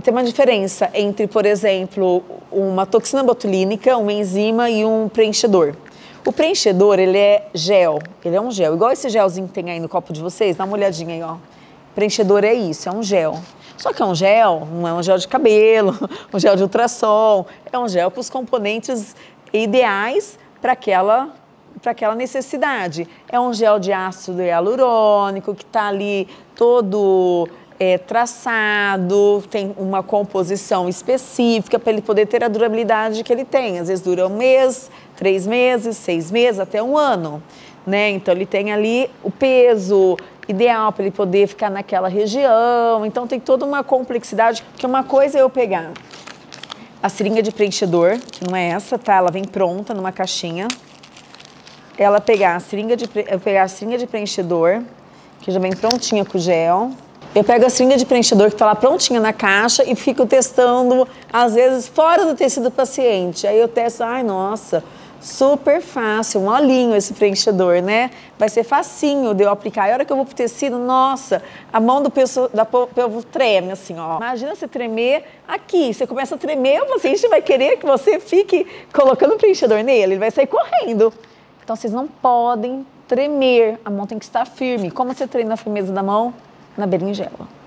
Tem uma diferença entre, por exemplo, uma toxina botulínica, uma enzima e um preenchedor. O preenchedor, ele é gel, ele é um gel, igual esse gelzinho que tem aí no copo de vocês, dá uma olhadinha aí, ó. Preenchedor é isso, é um gel. Só que é um gel, não é um gel de cabelo, um gel de ultrassom, é um gel com os componentes ideais para aquela para aquela necessidade. É um gel de ácido hialurônico que está ali todo é, traçado, tem uma composição específica para ele poder ter a durabilidade que ele tem. Às vezes dura um mês, três meses, seis meses, até um ano. Né? Então ele tem ali o peso ideal para ele poder ficar naquela região. Então tem toda uma complexidade, que uma coisa é eu pegar a seringa de preenchedor, que não é essa, tá? Ela vem pronta numa caixinha. Ela pegar a seringa de, pegar a seringa de preenchedor, que já vem prontinha com o gel. Eu pego a seringa de preenchedor que está lá prontinha na caixa e fico testando, às vezes, fora do tecido do paciente. Aí eu testo, ai, nossa, super fácil, olhinho esse preenchedor, né? Vai ser facinho de eu aplicar. E a hora que eu vou pro tecido, nossa, a mão do da povo treme, assim, ó. Imagina você tremer aqui, você começa a tremer, o paciente vai querer que você fique colocando o preenchedor nele, ele vai sair correndo. Então, vocês não podem tremer, a mão tem que estar firme. Como você treina a firmeza da mão? Na berinjela.